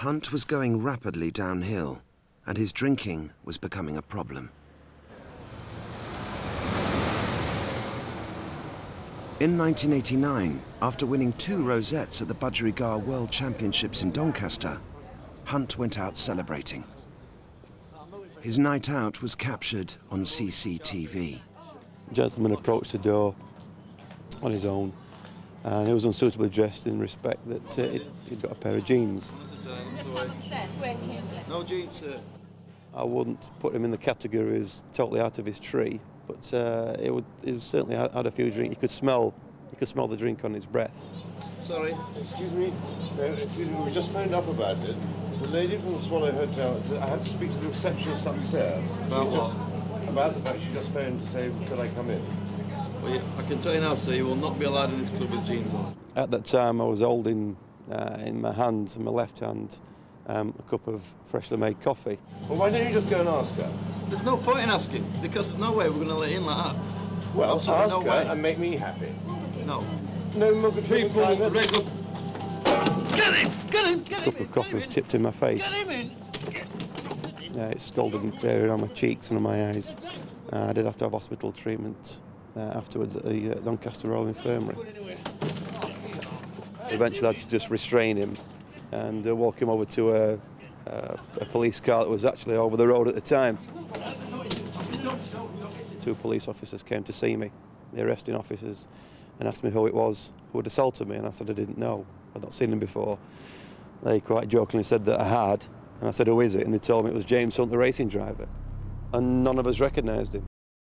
Hunt was going rapidly downhill, and his drinking was becoming a problem. In 1989, after winning two rosettes at the Budgerigar World Championships in Doncaster, Hunt went out celebrating. His night out was captured on CCTV. A gentleman approached the door on his own and he was unsuitably dressed in respect that uh, he'd got a pair of jeans. No jeans, sir. I wouldn't put him in the category as totally out of his tree, but uh, it would it was certainly had had a few drinks. You could smell, you could smell the drink on his breath. Sorry. Excuse me, uh, excuse me, we just phoned up about it. The lady from the Swallow Hotel said I had to speak to the receptionist upstairs. About She what? just- About the fact she just phoned to say, could I come in? Well, you- I can tell you now, sir, you will not be allowed in this club with jeans on. At that time, I was holding uh, in my hand, in my left hand, um, a cup of freshly made coffee. Well, why don't you just go and ask her? There's no point in asking, because there's no way we're going to let you in like that. Well, Absolutely ask no her way. and make me happy. No. No more good People, kindness. regular... Get him! Get him! Get A him! cup of coffee was tipped in my face. Get him in! Uh, it scalded and bearing on my cheeks and on my eyes. Uh, I did have to have hospital treatment uh, afterwards at the uh, Doncaster Royal Infirmary. Eventually, had to just restrain him and uh, walk him over to a, a, a police car that was actually over the road at the time. Two police officers came to see me, the arresting officers, and asked me who it was who had assaulted me, and I said I didn't know. I'd not seen him before. They quite jokingly said that I had, and I said, who is it? And they told me it was James Hunt, the racing driver. And none of us recognised him.